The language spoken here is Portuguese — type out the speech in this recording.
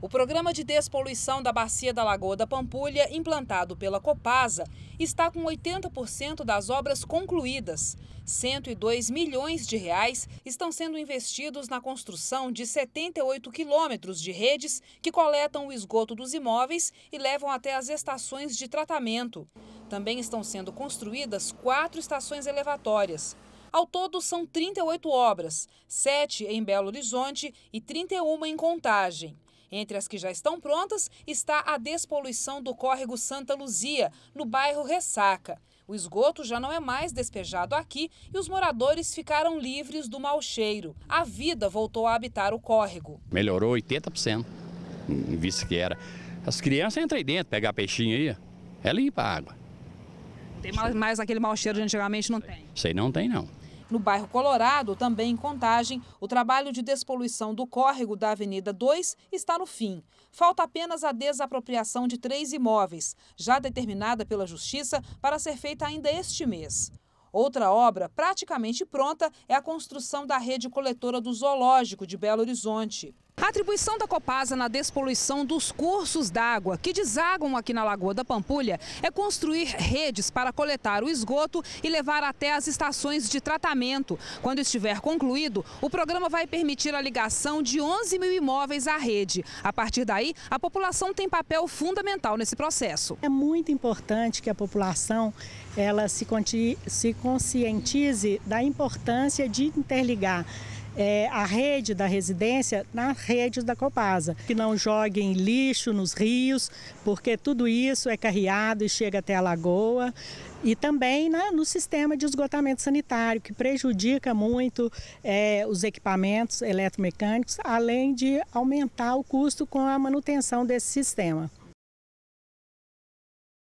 O programa de despoluição da bacia da Lagoa da Pampulha, implantado pela Copasa, está com 80% das obras concluídas. 102 milhões de reais estão sendo investidos na construção de 78 quilômetros de redes que coletam o esgoto dos imóveis e levam até as estações de tratamento. Também estão sendo construídas quatro estações elevatórias. Ao todo, são 38 obras, 7 em Belo Horizonte e 31 em Contagem. Entre as que já estão prontas está a despoluição do córrego Santa Luzia, no bairro Ressaca. O esgoto já não é mais despejado aqui e os moradores ficaram livres do mau cheiro. A vida voltou a habitar o córrego. Melhorou 80%, em vista que era. As crianças entram aí dentro, pegar peixinho aí, é limpa a água. Tem mais, mais aquele mau cheiro de antigamente, não tem? Isso aí não tem, não. No bairro Colorado, também em Contagem, o trabalho de despoluição do córrego da Avenida 2 está no fim. Falta apenas a desapropriação de três imóveis, já determinada pela Justiça para ser feita ainda este mês. Outra obra praticamente pronta é a construção da rede coletora do Zoológico de Belo Horizonte. A atribuição da Copasa na despoluição dos cursos d'água que desagam aqui na Lagoa da Pampulha é construir redes para coletar o esgoto e levar até as estações de tratamento. Quando estiver concluído, o programa vai permitir a ligação de 11 mil imóveis à rede. A partir daí, a população tem papel fundamental nesse processo. É muito importante que a população ela se, se conscientize da importância de interligar é, a rede da residência na rede da Copasa. Que não joguem lixo nos rios, porque tudo isso é carreado e chega até a lagoa. E também né, no sistema de esgotamento sanitário, que prejudica muito é, os equipamentos eletromecânicos, além de aumentar o custo com a manutenção desse sistema.